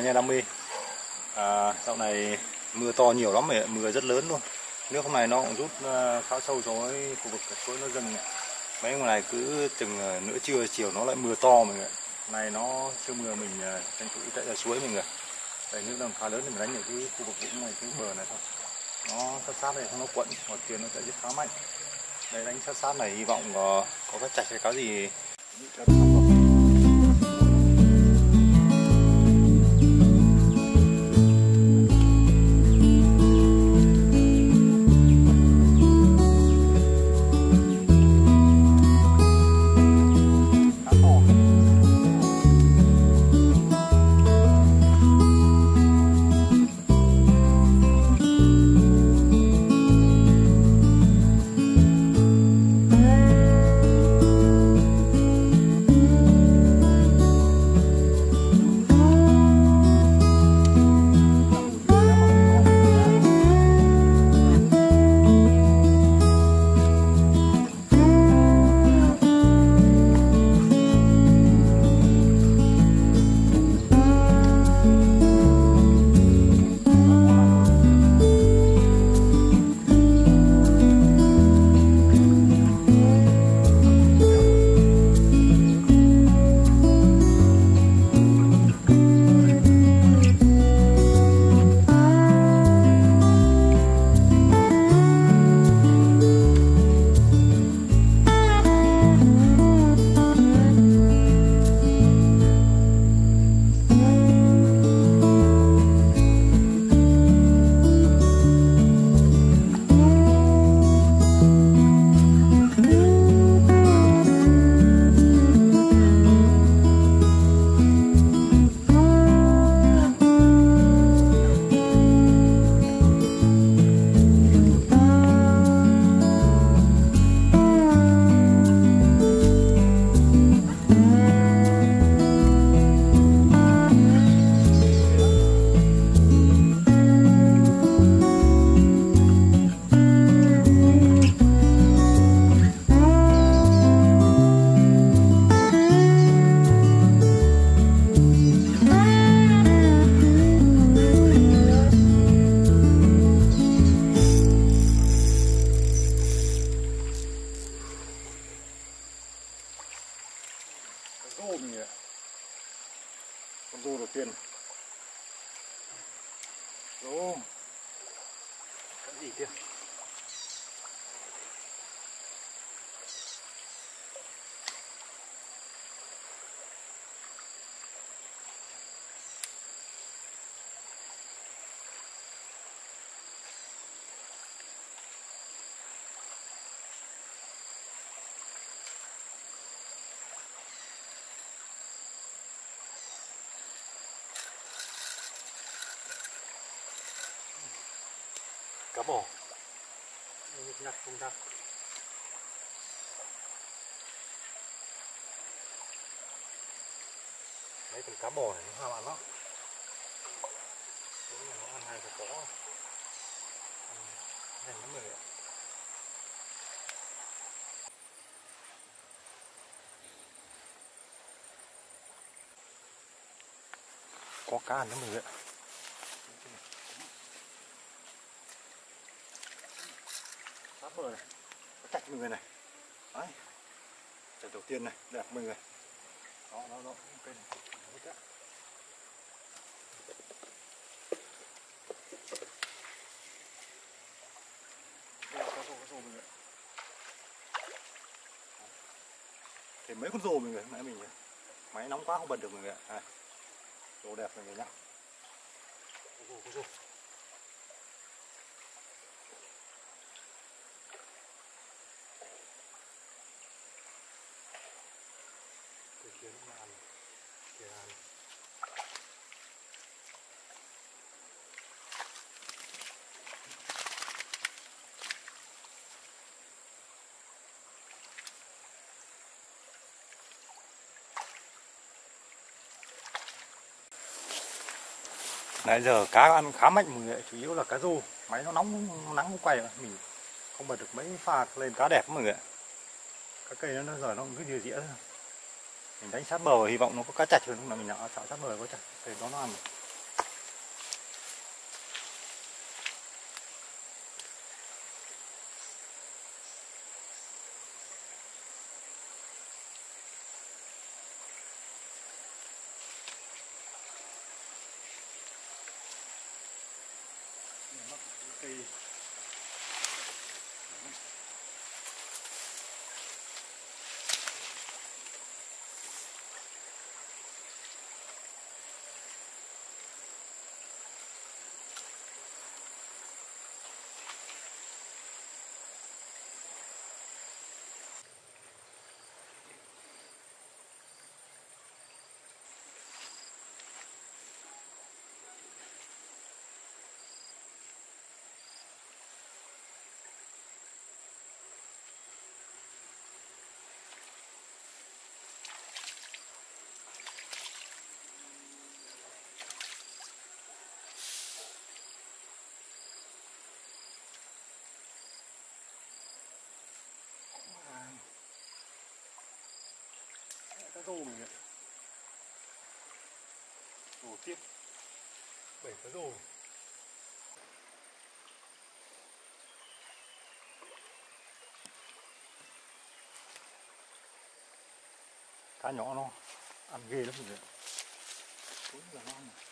anh em đam mê. À, Dạo này mưa to nhiều lắm rồi, mưa rất lớn luôn. Nước hôm nay nó cũng rút ờ, khá sâu rồi khu vực suối nó dâng này. Mấy hôm này cứ từng ờ, nửa trưa chiều nó lại mưa to mình ạ. Này nó chưa mưa mình ờ, tranh thủ chạy ra suối mình rồi Đây nước đang khá lớn thì mình đánh ở cái khu vực vũng này, cái bờ này thôi. Nó sát sát này nó quận, ngoài tiền nó chạy rất khá mạnh. Đây đánh sát sát này hy vọng có, có cái chạch hay có gì. Tiên đúng. Cái gì kia? Cá bò nhặt không ra đấy con cá bò này nó hoa bạn lắm. Đúng là nó ăn có ăn nhanh lắm rồi ạ. Có cá ăn lắm rồi ạ sát này nó chạch mọi người này. Đấy. Chạch đầu tiên này đẹp mọi người đó đó đó cây này. Đó, thì mấy con rồ mọi người nãy mình máy nóng quá không bật được mọi người ạ. À, rô đẹp mọi người nhá. Rồ rồ có mà ăn kia ăn Nãy giờ cá ăn khá mạnh mọi người, chủ yếu là cá rô. Máy nó nóng nắng quay mình không bật được mấy pha lên cá đẹp mọi người ạ. Các cây nó, giờ nó cứ dìa dĩa thôi mình đánh sát bờ hy vọng nó có cá chạch hơn mà mình đã chảo sát bờ có chặt thì đó nó ăn cây cá rô mình ạ. Rô tiếp. Bảy cá rô. Cá nhỏ nó ăn ghê lắm rồi đúng là nó ăn này.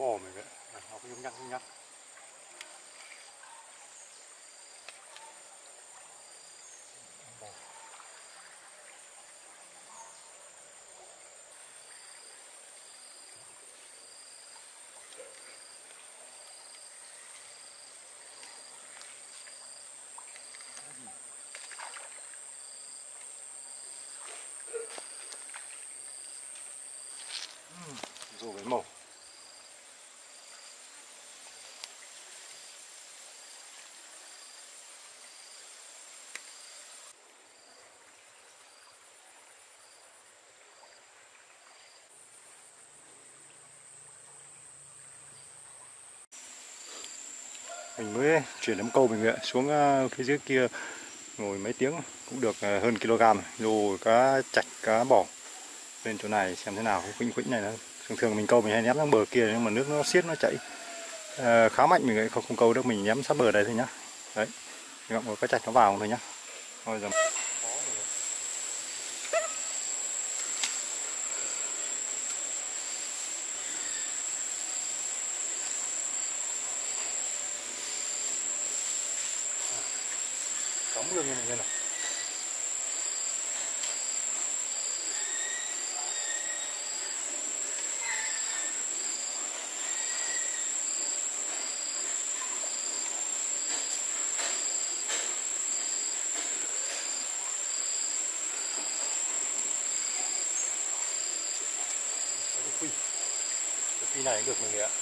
Cá bò mình vậy. Nó có nhung nhắc nhung nhắc. Rô cái ừ. màu. Mình mới chuyển đấm câu mình ạ xuống ờ, phía dưới kia ngồi mấy tiếng cũng được ờ, hơn kg rồi. Cá chạch cá bỏ lên chỗ này xem thế nào cái quĩnh quĩnh này nó thường thường mình câu mình hay ném sang bờ kia nhưng mà nước nó xiết nó chảy. À, khá mạnh mình không không câu được mình ném sát bờ đây thôi nhá. Đấy hy vọng có cá chạch nó vào thôi nhá. Thôi giờ được như này này. Cái cái phi này cũng được mình ạ.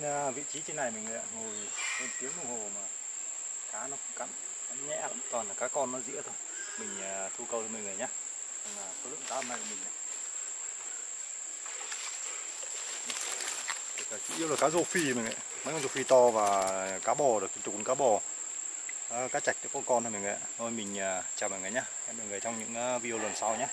Chuyến à, vị trí trên này mình à, ngồi hơn tiếng đồng hồ mà cá nó cắn cắn nhẹ lắm. Toàn là cá con nó dĩa thôi. Mình à, thu câu cho mọi người nhé số lượng cá hôm nay của mình này. Chủ yếu là cá rô phi mình ạ. Mấy con rô phi to và cá bò được chục con cá bò. À, cá chạch thì con con thôi mình ạ. Thôi mình chào mọi người nhé hẹn mọi người trong những video lần sau nhé